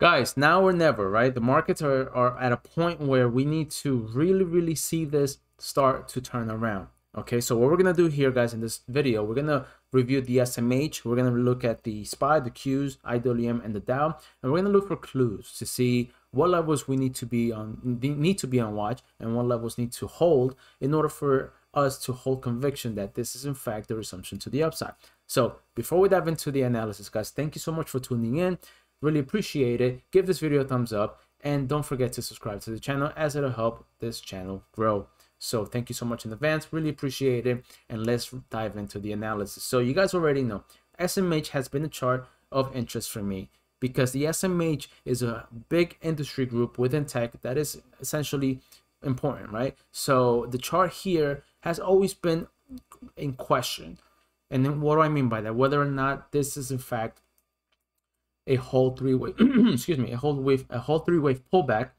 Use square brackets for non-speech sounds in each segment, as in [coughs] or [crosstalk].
Guys, now or never, right? The markets are, are at a point where we need to really, really see this start to turn around. Okay, so what we're gonna do here, guys, in this video, we're gonna review the SMH, we're gonna look at the SPY, the Qs, IWM, and the Dow, and we're gonna look for clues to see what levels we need to be on need to be on watch and what levels need to hold in order for us to hold conviction that this is in fact the resumption to the upside. So before we dive into the analysis, guys, thank you so much for tuning in. Really appreciate it. Give this video a thumbs up and don't forget to subscribe to the channel as it'll help this channel grow. So thank you so much in advance. Really appreciate it. And let's dive into the analysis. So you guys already know SMH has been a chart of interest for me because the SMH is a big industry group within tech that is essentially important, right? So the chart here has always been in question. And then what do I mean by that? Whether or not this is in fact a whole three wave [clears throat] excuse me a whole wave a whole three wave pullback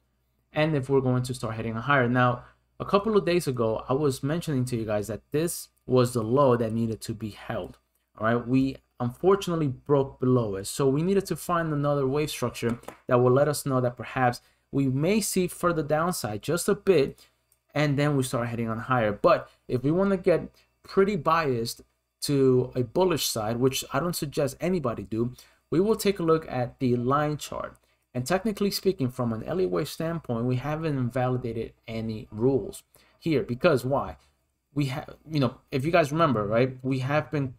and if we're going to start heading higher. Now a couple of days ago i was mentioning to you guys that this was the low that needed to be held all right? We unfortunately broke below it. So we needed to find another wave structure that will let us know that perhaps we may see further downside just a bit and then we start heading on higher. But if we want to get pretty biased to a bullish side which i don't suggest anybody do we will take a look at the line chart. And technically speaking, from an wave standpoint, we haven't invalidated any rules here because why? We have, you know, if you guys remember, right, we have been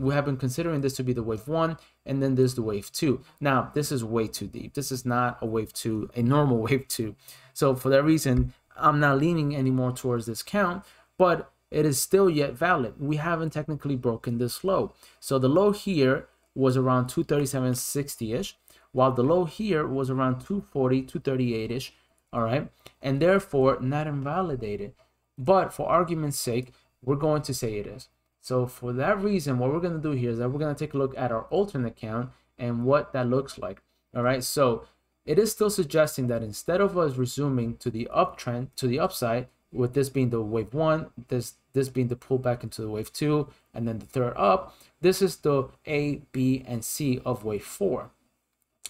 we have been considering this to be the wave one, and then there's the wave two. Now, this is way too deep. This is not a wave two, a normal [laughs] wave two. So for that reason, I'm not leaning anymore towards this count, but it is still yet valid. We haven't technically broken this low. So the low here was around 237.60-ish, while the low here was around 240, 238-ish, all right? And therefore, not invalidated. But for argument's sake, we're going to say it is. So for that reason, what we're going to do here is that we're going to take a look at our alternate count and what that looks like. All right, so it is still suggesting that instead of us resuming to the uptrend, to the upside, with this being the wave one, this this being the pullback into the wave two, and then the third up. This is the A, B, and C of wave four.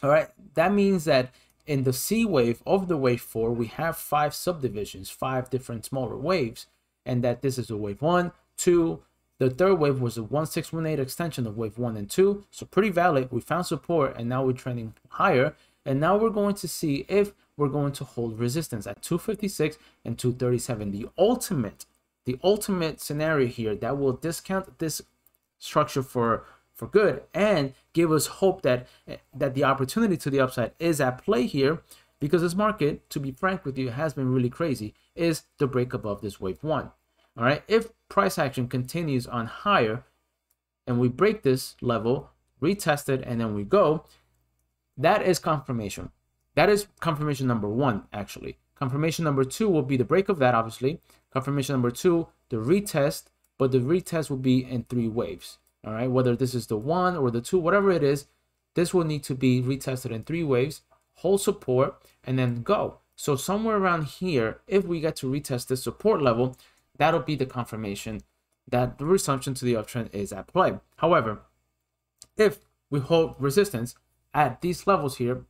All right, that means that in the C wave of the wave four, we have five subdivisions, five different smaller waves, and that this is a wave one, two. The third wave was a 1618 extension of wave one and two, so pretty valid. We found support, and now we're trending higher. And now we're going to see if we're going to hold resistance at 256 and 237. The ultimate, the ultimate scenario here that will discount this structure for for good and give us hope that that the opportunity to the upside is at play here because this market, to be frank with you, has been really crazy, is the break above this wave one. All right, if price action continues on higher and we break this level, retest it, and then we go, that is confirmation. That is confirmation number one, actually. Confirmation number two will be the break of that, obviously. Confirmation number two, the retest, but the retest will be in three waves. All right, whether this is the one or the two, whatever it is, this will need to be retested in three waves, hold support, and then go. So somewhere around here, if we get to retest this support level, that'll be the confirmation that the resumption to the uptrend is at play. However, if we hold resistance at these levels here,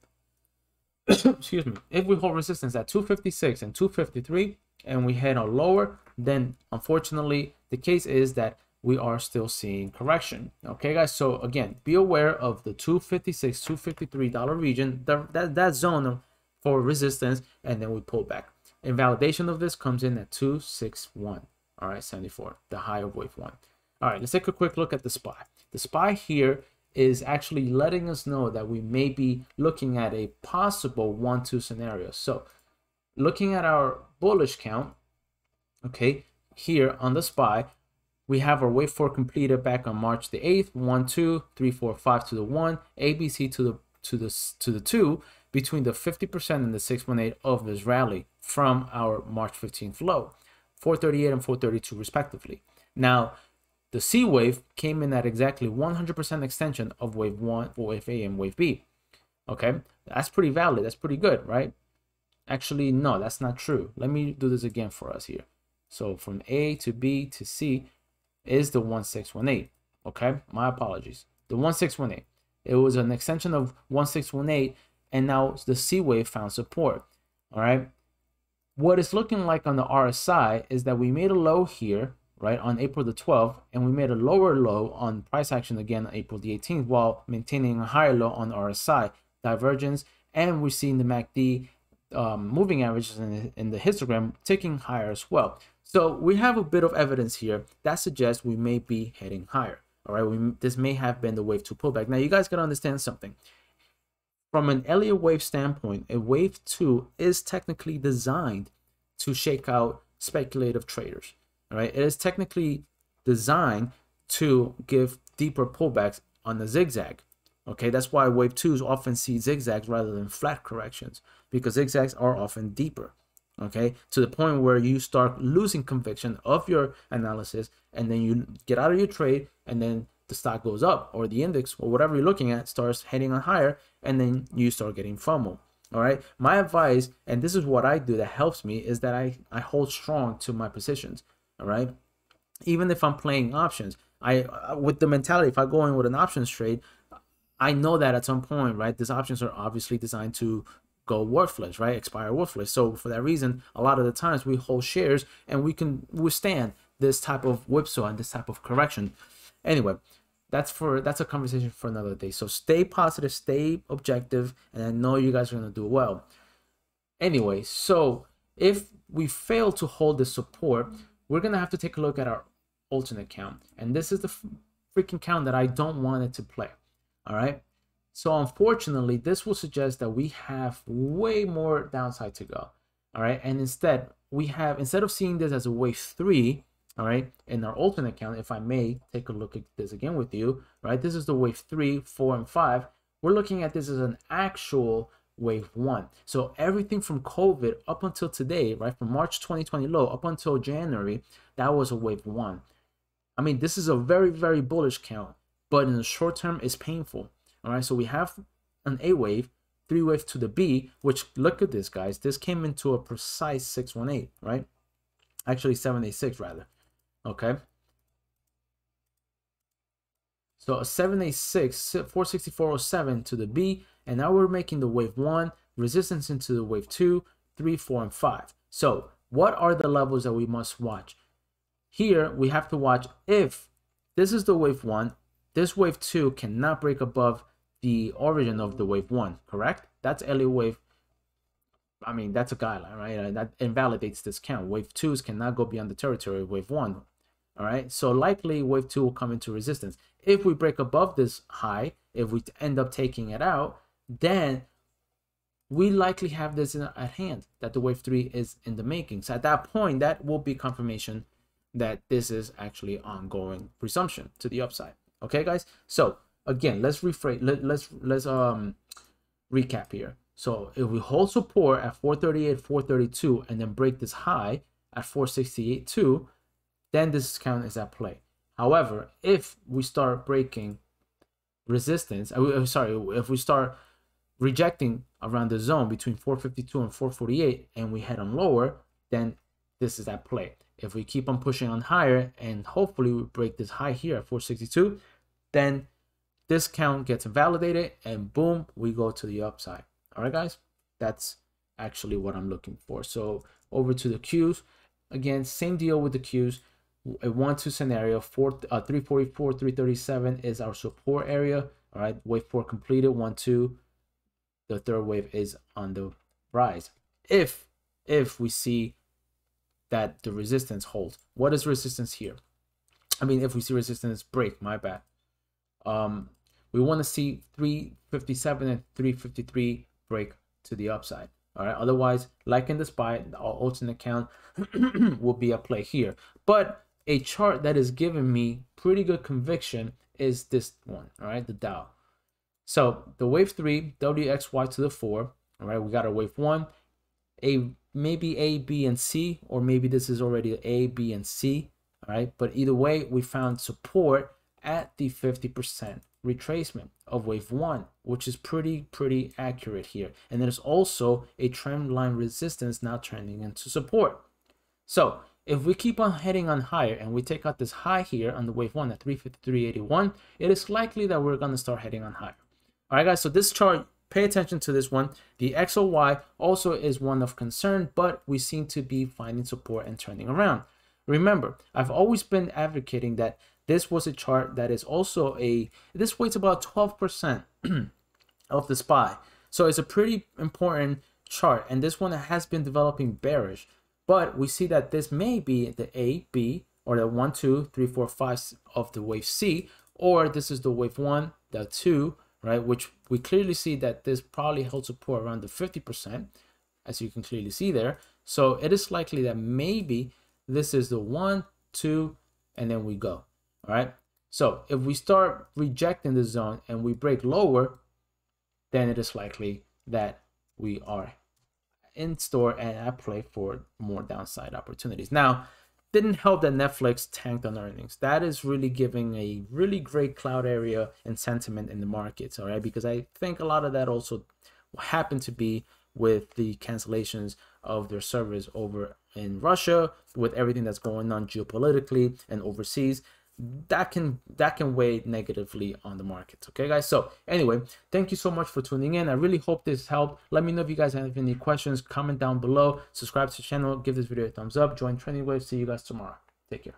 [coughs] excuse me, if we hold resistance at 256 and 253 and we head on lower, then unfortunately the case is that we are still seeing correction. Okay, guys. So again, be aware of the 256, 253 dollar region, the, that that zone for resistance, and then we pull back. Invalidation of this comes in at 261. All right, 74, the high of wave one. All right, let's take a quick look at the SPY. The SPY here is actually letting us know that we may be looking at a possible one-two scenario. So looking at our bullish count, okay, here on the SPY, we have our wave 4 completed back on March the 8th, 1, 2, 3, 4, 5 to the 1, ABC to the to the to the 2 between the 50% and the 618 of this rally from our March 15th low, 438 and 432 respectively. Now, the C wave came in at exactly 100% extension of wave 1, wave A, and wave B. Okay, that's pretty valid. That's pretty good, right? Actually, no, that's not true. Let me do this again for us here. So from A to B to C is the 1618. Okay, my apologies. The 1618. It was an extension of 1618 and now the C wave found support. All right. What it's looking like on the RSI is that we made a low here, right, on April the 12th, and we made a lower low on price action again on April the 18th, while maintaining a higher low on RSI divergence, and we're seeing the MACD um, moving averages in the, in the histogram ticking higher as well. So we have a bit of evidence here that suggests we may be heading higher. All right, we, this may have been the wave two pullback. Now you guys gotta understand something. From an Elliott wave standpoint, a wave two is technically designed to shake out speculative traders. Right, it is technically designed to give deeper pullbacks on the zigzag. Okay, that's why wave twos often see zigzags rather than flat corrections because zigzags are often deeper. Okay, to the point where you start losing conviction of your analysis and then you get out of your trade and then the stock goes up or the index or whatever you're looking at starts heading on higher and then you start getting FOMO. All right, my advice, and this is what I do that helps me, is that I, I hold strong to my positions. All right, even if I'm playing options, I uh, with the mentality if I go in with an options trade, I know that at some point, right, these options are obviously designed to go worthless, right, expire worthless. So for that reason, a lot of the times we hold shares and we can withstand this type of whipsaw and this type of correction. Anyway, that's for that's a conversation for another day. So stay positive, stay objective, and I know you guys are gonna do well. Anyway, so if we fail to hold the support, we're gonna have to take a look at our alternate count, and this is the freaking count that I don't want it to play. All right. So unfortunately, this will suggest that we have way more downside to go. All right. And instead, we have, instead of seeing this as a wave three, all right, in our alternate count, if I may take a look at this again with you, right? This is the wave three, four, and five. We're looking at this as an actual wave one. So everything from COVID up until today, right, from March 2020 low up until January, that was a wave one. I mean, this is a very, very bullish count but in the short term it's painful. All right, so we have an A wave, three wave to the B, which look at this, guys. This came into a precise 618, right? Actually, 786 rather. Okay. So 786, 46407 to the B, and now we're making the wave one, resistance into the wave two, three, four, and five. So what are the levels that we must watch? Here we have to watch if this is the wave one this wave 2 cannot break above the origin of the wave 1, correct? That's Elliott wave. I mean, that's a guideline, right? That invalidates this count. Wave 2s cannot go beyond the territory of wave 1. All right, so likely wave 2 will come into resistance. If we break above this high, if we end up taking it out, then we likely have this in, at hand that the wave 3 is in the making. So at that point, that will be confirmation that this is actually ongoing resumption to the upside. Okay, guys. So again, let's rephrase. Let, let's let's um recap here. So if we hold support at 438, 432, and then break this high at 468.2, then this count is at play. However, if we start breaking resistance, uh, sorry, if we start rejecting around the zone between 452 and 448 and we head on lower, then this is at play. If we keep on pushing on higher and hopefully we break this high here at 462, then this count gets validated and boom, we go to the upside. All right, guys, that's actually what I'm looking for. So over to the Qs. Again, same deal with the Qs. A one two scenario, four, uh, 344, 337 is our support area. All right, wave four completed, one, two. The third wave is on the rise. If if we see that the resistance holds. What is resistance here? I mean, if we see resistance break, my bad. Um, we want to see 357 and 353 break to the upside. All right. Otherwise, like in the SPY, our alternate count [clears throat] will be at play here. But a chart that is giving me pretty good conviction is this one. All right, the Dow. So the wave three, WXY to the four. All right, we got our wave one, a maybe A, B, and C, or maybe this is already A, B, and C. All right, but either way, we found support at the 50% retracement of wave one, which is pretty, pretty accurate here. And there's also a trend line resistance now trending into support. So if we keep on heading on higher and we take out this high here on the wave one at 353.81, it is likely that we're going to start heading on higher. All right, guys, so this chart pay attention to this one. The XOY also is one of concern, but we seem to be finding support and turning around. Remember, I've always been advocating that this was a chart that is also a, this weights about 12% [clears throat] of the SPY. So it's a pretty important chart. And this one has been developing bearish. But we see that this may be the A, B, or the 1, 2, 3, 4, 5 of the wave C, or this is the wave 1, the 2, right? Which we clearly see that this probably held support around the 50%, as you can clearly see there. So it is likely that maybe this is the 1, 2, and then we go, all right? So if we start rejecting the zone and we break lower, then it is likely that we are in store and at play for more downside opportunities. Now, didn't help that Netflix tanked on earnings. That is really giving a really great cloud area and sentiment in the markets, all right? Because I think a lot of that also happened to be with the cancellations of their servers over in Russia, with everything that's going on geopolitically and overseas that can that can weigh negatively on the markets okay guys? So anyway thank you so much for tuning in. I really hope this helped. Let me know if you guys have any questions. Comment down below. Subscribe to the channel. Give this video a thumbs up. Join trending wave see you guys tomorrow. Take care